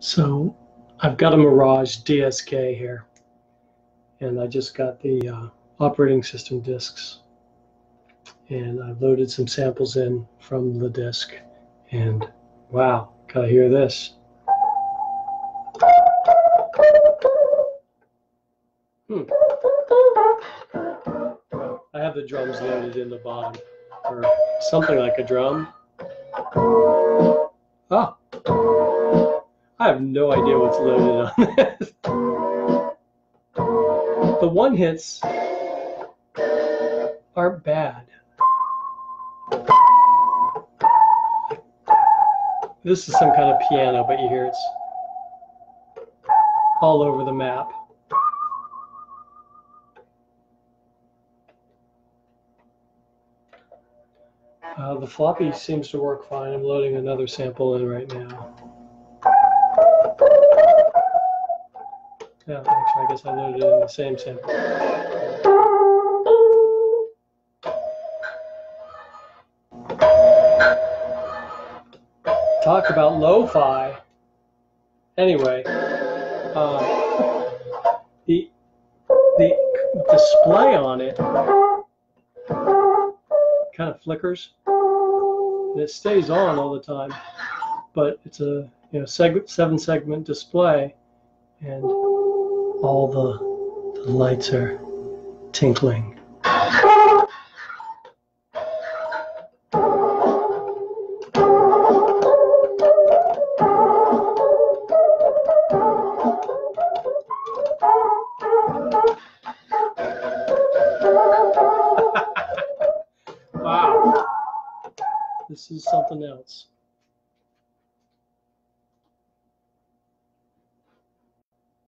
So I've got a Mirage DSK here, and I just got the uh, operating system disks, and I've loaded some samples in from the disk, and wow, gotta hear this. Hmm. I have the drums loaded in the bottom, or something like a drum. Ah. I have no idea what's loaded on this. The one hits aren't bad. This is some kind of piano, but you hear it's all over the map. Uh, the floppy seems to work fine. I'm loading another sample in right now. Yeah, actually, I guess I loaded it in the same sample. Talk about lo-fi. Anyway, uh, the the display on it kind of flickers, and it stays on all the time. But it's a you know seg seven segment display, and all the, the lights are tinkling. wow, this is something else.